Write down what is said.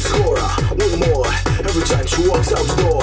Scorer, one more. Every time she walks out the door.